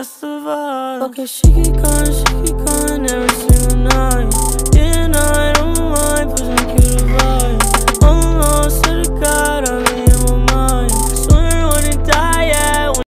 rest of us. Okay, she keep going, she keep going.